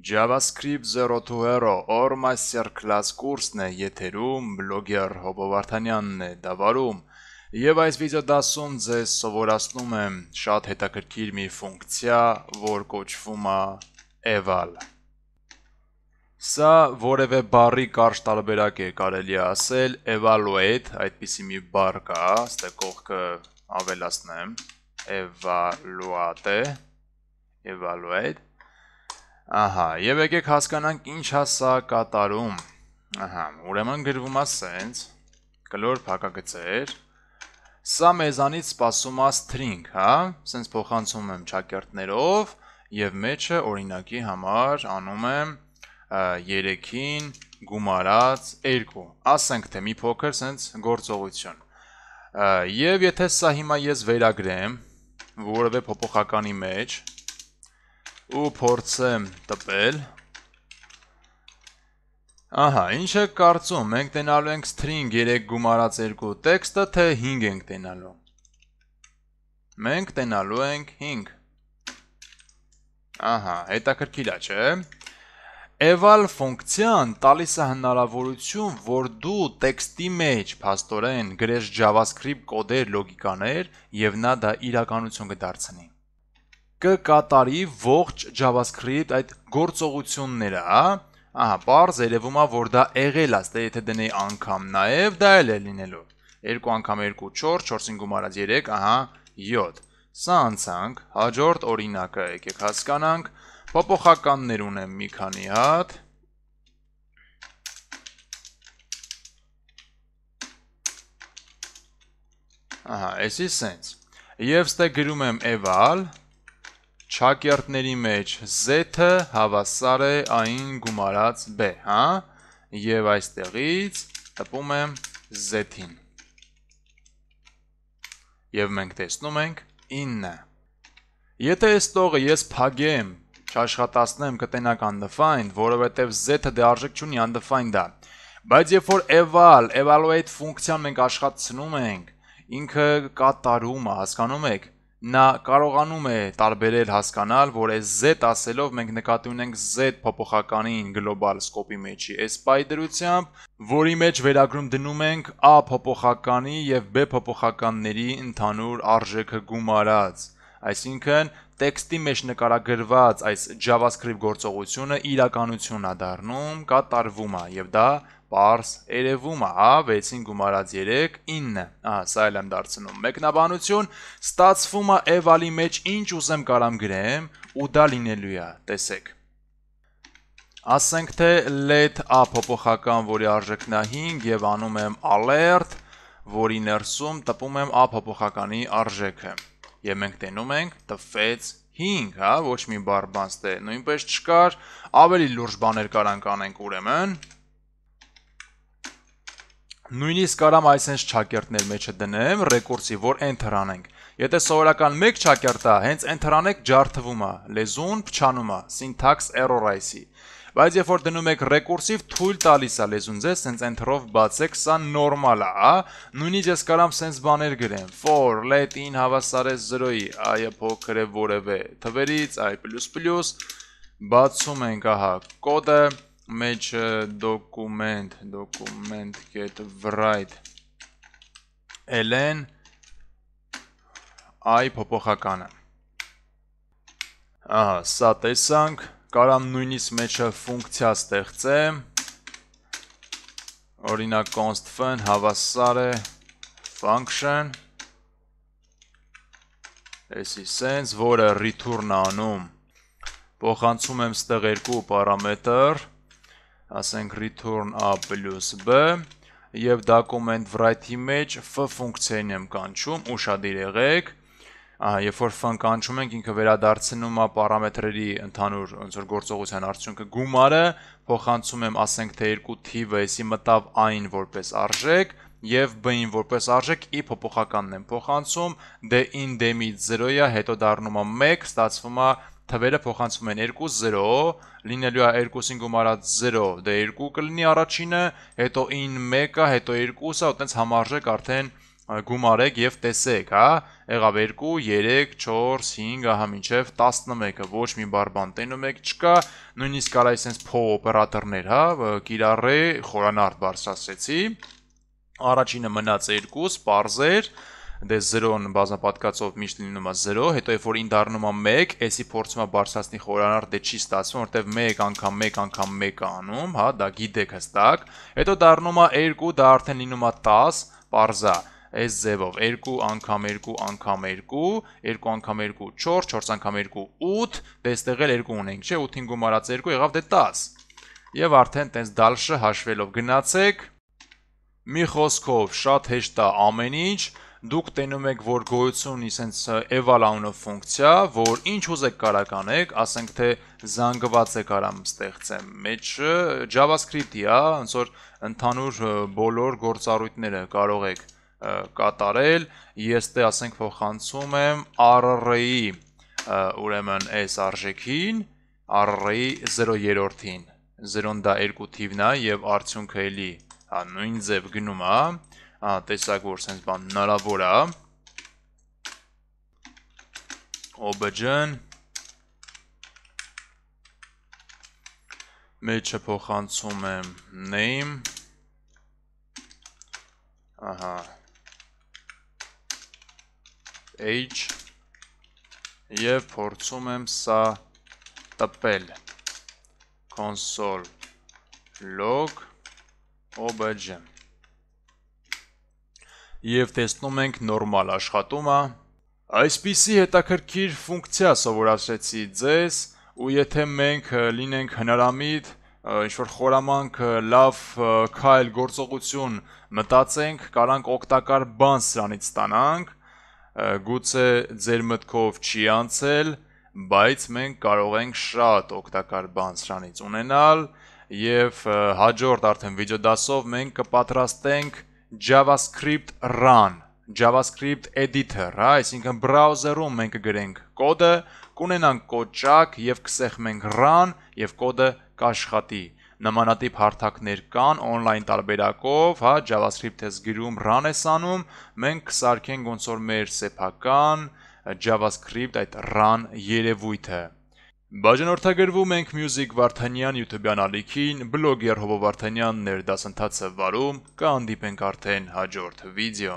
JavaScript Zero to Hero or Masterclass կուրսն է եթերում, բլոգեր Հոբո Վարդանյանն է դավարում եւ այս վիդեո դասում ձեզ սովորացնում եմ շատ հետաքրքիր մի ֆունկցիա, որ կոչվում է eval։ Սա որևէ բառի կարճ տարբերակ է կարելի ասել evaluate, այդպիսի մի բառ կա, ստե կողքը ավելացնեմ, evaluate, evaluate Ահա, եւ եկեք հասկանանք ինչ է սա կատարում։ Ահա, ուրեմն գրվում է սենց կլոր փակագծեր։ Սա մեզանից սպասում է string, հա? Սենց փոխանցում եմ ճակերտներով եւ մեջը օրինակի համար անում եմ 3-ին գումարած 2։ Ասենք թե մի փոքր սենց գործողություն։ Եվ եթե սա հիմա ես վերագրեմ որևէ փոփոխականի մեջ, ու փորձեմ տպել Ահա, ինչ է կարծում, մենք տենալու ենք string 3 գումարած 2 տեքստը, թե 5 ենք տենալու։ Մենք տենալու ենք 5։ Ահա, հետաքրքիր է, չէ՞։ Eval ֆունկցիան տալիս է հնարավորություն, որ դու տեքստի մեջ փաստորեն գրես JavaScript կոդեր, լոգիկաներ եւ նա դա իրականություն կդարձնի կկատարի ողջ JavaScript այդ գործողությունները, հա? Ահա, բարձ երևում է, որ դա եղել է, դե եթե դնեի անգամ նաև դա էլ է լինելու։ 2 անգամ 2 4, 4-ին գումարած 3, ահա 7։ Սա անցանք, հաջորդ օրինակը եկեք հասկանանք, փոփոխականներ ունեմ մի քանի հատ։ Ահա, էսի սենց։ Եվ ստե գրում եմ eval Չակերտների մեջ z-ը հավասար է այն գումարած b, հա? Եվ այստեղից տպում եմ z-ին։ Եվ մենք տեսնում ենք 9։ Եթե այս տողը ես փագեմ, չաշխատացնեմ կտենակ undefined, որովհետև z-ը դե արժեք չունի undefined-ա։ Բայց երբ որ eval, evaluate ֆունկցիան մենք աշխատացնում ենք, ինքը կատարում է, հասկանում եք, նա կարողանում է տարբերել հասկանալ, որ այս z ասելով մենք նկատի ունենք z փոփոխականին գլոբալ սկոպի մեջի այս պայդրությամբ, որի մեջ վերագրում դնում ենք a փոփոխականի եւ b փոփոխականների ընդհանուր արժեքը գումարած։ Այսինքն տեքստի մեջ նկարագրված այս JavaScript գործողությունը իրականություն է դառնում, կատարվում է եւ դա Պարս երևում է, հա, 6-ին գումարած 3, 9, ահա, սա էլ եմ դարձնում մեկնաբանություն, ստացվում է eval-ի մեջ ինչ ուզեմ կարամ գրեմ, ու դա լինելու է, տեսեք։ Ասենք թե let a փոփոխական, որի արժեքն է 5 եւ անում եմ alert, որի ներսում տպում եմ a փոփոխականի արժեքը։ Եվ մենք տենում ենք տվեց 5, հա, ոչ մի բառ բան ստե, նույնպես չկար, ավելի լուրջ բաներ կարանք անենք ուրեմն, Նույնիսկ կարամ այսենց չակերտներ մեջը դնեմ, ռեկուրսիվ, որ enter անենք։ Եթե սովորական 1 չակերտ է, հենց enter անեք ջարդվում է, լեզուն փչանում է, syntax error ice-ի։ Բայց երբ որ դնում եք ռեկուրսիվ, թույլ տալիս է լեզուն ձեզ, սենց enter-ով բացեք, սա նորմալ է, հա։ Նույնիսկ ես կարամ սենց բաներ գրեմ, for let-in հավասար է 0-ի, i-ը փոքր է որևէ թվերից, i++, բացում ենք, ահա, կոդը, մեջ document document get write ln i փոփոխականը ահա սա տեսանք կարամ նույնիսկ մեջը ֆունկցիա ստեղծեմ օրինակ const fun հավասար է function էսի sense որը return անում փոխանցում եմ ստեղ երկու պարամետր ասենք return a b եւ document write-ի մեջ f ֆունկցիային եմ կանչում, ուշադիր եղեք։ երբ որ f-ն կանչում ենք, ինքը վերադարձնում է պարամետրերի ընդհանուր ոնց որ գործողության արդյունքը գումարը, փոխանցում եմ, ասենք թե երկու թիվը, էսի մտավ a-ին որպես արժեք եւ b-ին որպես արժեք ի փոփոխականն եմ փոխանցում, in դեմից 0 է, հետո դառնում է 1, ստացվում է թվերը փոխանցվում են 2 0 լինելու է 2-ին գումարած 0 դե 2 կլինի առաջինը հետո 9 1-ը հետո 2-ը այտենց համարժեք արդեն գումարեք եւ տեսեք, հա, եղավ 2, 3, 4, 5, ահա մինչեւ 11-ը ոչ մի բար բան տենում եք չկա, նույնիսկ կարա այսպես փո օպերատորներ, հա, կիրառե խորանարդ բարձրացրեցի։ Առաջինը մնաց 2, սպարզեր, դե 0-ն բազմապատկածով միշտ լինում է 0, հետո երբ որ ին դառնում է 1, էսի փորձում է բարձրացնի խորանար, դե չի ստացվում, որտեվ 1 անգամ 1 անգամ 1 է անում, հա, դա գիտեք հստակ։ Հետո դառնում է 2, դա արդեն լինում է 10, parza այս ձևով. 2 անգամ 2 անգամ 2, 2 անգամ 2 4, 4 անգամ 2 8, դե այստեղ էլ 2 ունենք, չէ, 8-ին գումարած 2 եղավ դե 10։ Եվ արդեն տենց դալշը հաշվելով գնացեք։ Մի խոսքով շատ հեշտ է ամեն ինչ, դուք տենում եք, որ գոյություն ունի սենց eval անունով ֆունկցիա, որ ինչ ուզեք կարակ անեք, ասենք թե զանգված է կարամ ստեղծեմ մեջը JavaScript-ի, հա, ոնց որ ընդհանուր բոլոր գործառույթները կարող եք կատարել, ես դե ասենք փոխանցում եմ array-ի ուրեմն այս արժեքին, array-ի 0-րդին, 0-ն դա 2 թիվն է եւ արդյունքը էլի հա նույն ձև գնում է, ահա տեսակ որ sense բան հնարավոր է obj-ն մեջը փոխանցում եմ name ահա h եւ փորձում եմ սա տպել. Console log obj. Եւ տեսնում ենք նորմալ աշխատում է։ Այսպիսի հետաքրքիր ֆունկցիա սովորացրեցի ձեզ ու եթե մենք լինենք հնարամիտ ինչ-որ խորամանկ լավ քայլ գործողություն մտածենք, կարանք օգտակար բան սրանից ստանանք, գուցե ձեր մտքով չի անցել, բայց մենք կարող ենք շատ օգտակար բան սրանից ունենալ եւ հաջորդ արդեն վիդեո դասով մենք կպատրաստենք JavaScript run, JavaScript editor, հա, այսինքն browser-ում մենք կգրենք կոդը, կունենանք կոճակ եւ կսեղմենք run եւ կոդը կաշխատի։ Նմանատիպ հարթակներ կան on-line տարբերակով, հա, JavaScript-ը գրում run ես անում, մենք կսարքենք ոնց որ մեր սեփական JavaScript այդ run երևույթը։ Բաժանորդագրվում ենք Music Վարդանյան YouTube-յան ալիքին, բլոգեր Հովո Վարդանյանն էր դասընթացը վարում, կհանդիպենք արդեն հաջորդ վիդեո։